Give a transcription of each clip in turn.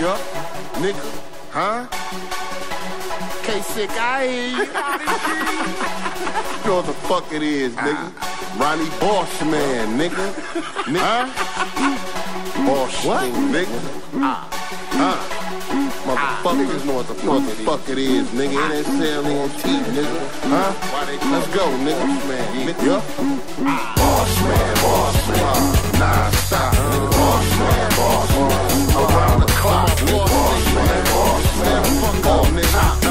Yup, nigga, huh? K-Sick, I you know the fuck it is, nigga. Ronnie Boss Man, nigga. Nigga. Huh? Boss what? nigga. Ah. Huh? Motherfuckers ah. know what the fuck, the fuck it is, nigga. It ain't selling on teeth, nigga. Huh? Let's go, nigga. Man, nigga. Yeah. Boss man, boss man. Fuck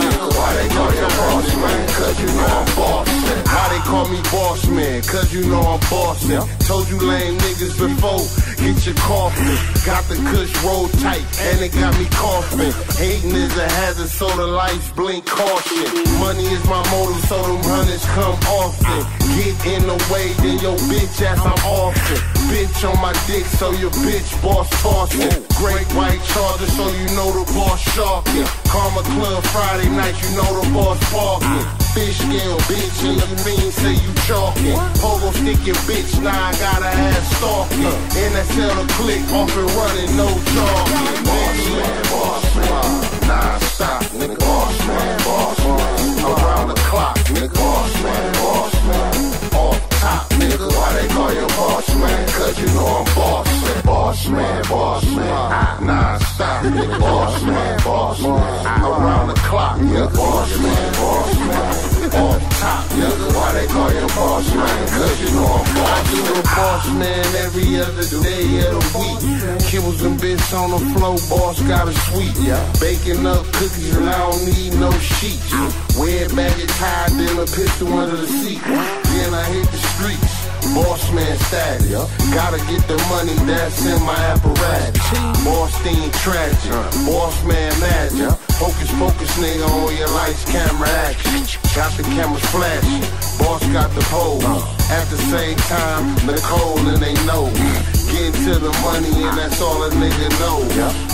Cause you know I'm boss man. Told you lame niggas before get your coffin. Got the kush roll tight, and it got me coughing. Hating is a hazard, so the lights blink caution. Money is my motive, so them hunters come often. Get in the way, then your bitch ass I'm often. Bitch on my dick, so your bitch boss tossing. Great white charger, so you know the boss sharking. Karma Club Friday night, you know the boss parking. Fish scale, bitch, and your fiend say you chalking. Pogo stick your bitch, now I gotta have stalking. Sell the click, off and running, no talking. Boss man, boss man, nah stop, nigga. Boss man, boss man, around the clock, nigga. Boss man, boss man, off top, nigga. Why they call you boss man? Cause you know I'm boss boss man, boss man, nah stop, nigga. Boss man, boss man, around the clock, nigga. Boss man top, nigga. Why they call you boss man? Cause you know I'm boss. I do the boss man every other day of the week. Kibbles and bits on the floor, boss got a suite. Baking up cookies and I don't need no sheets. Wear baggy tied, then a pistol under the seat. Then I hit the streets. Boss man status. Gotta get the money that's in my apparatus. Boss theme tragic. Boss man magic. Focus, focus, nigga, on your lights, camera action. Got the cameras flashing. Boss got the pole. At the same time, Nicole and they know. Get to the money and that's all a nigga know.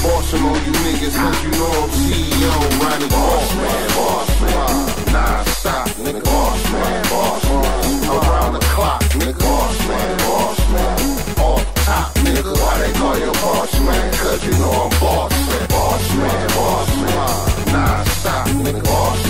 Bossing on you niggas cause you know I'm CEO. Ronnie Boss man, boss man. Nah, stop, nigga. Boss man, boss man. Around the clock, nigga. Boss man, boss man. Off top, nigga. Why they call you boss man, cause you know I'm boss, boss man? negócio.